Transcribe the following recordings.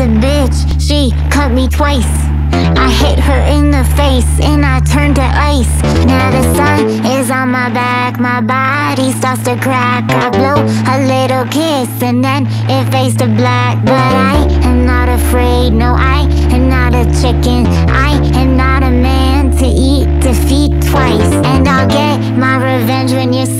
a bitch, she cut me twice. I hit her in the face and I turned to ice. Now the sun is on my back, my body starts to crack. I blow a little kiss and then it fades to black. But I am not afraid, no, I am not a chicken. I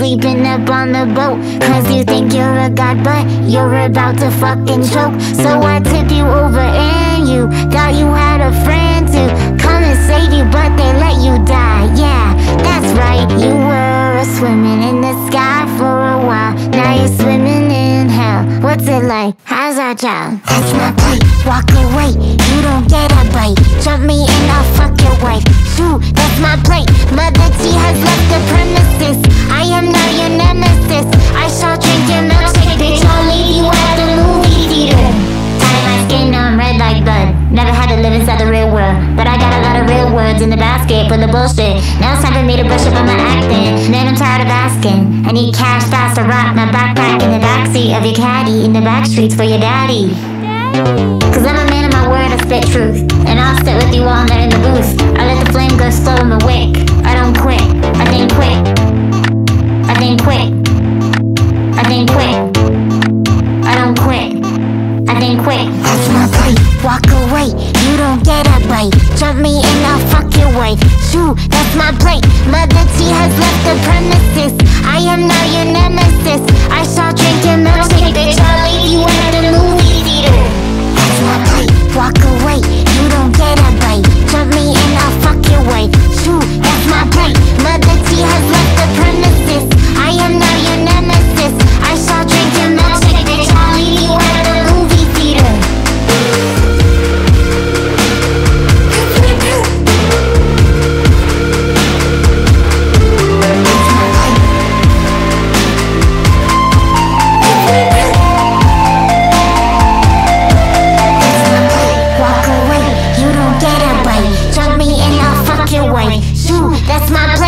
sleeping up on the boat. Cause you think you're a god, but you're about to fucking choke. So I tip you over and you thought you had a friend to come and save you, but they let you die. Yeah, that's right, you were swimming in the sky for a while. Now you're swimming in hell. What's it like? How's our job? That's my plate. Walk away, you don't get a bite. Jump me and I'll fuck your wife. Inside the real world. But I got a lot of real words in the basket for the bullshit. Now it's time for me to brush up on my acting. Man, I'm tired of asking. I need cash fast to rock my backpack in the backseat of your caddy in the back streets for your daddy. Cause I'm a man of my word, I spit truth. And I'll sit with you all night in the booth. I let the Walk. You don't get a bite. Jump me and I'll fuck your wife. Shoo, that's my plate. Mother T has left That's my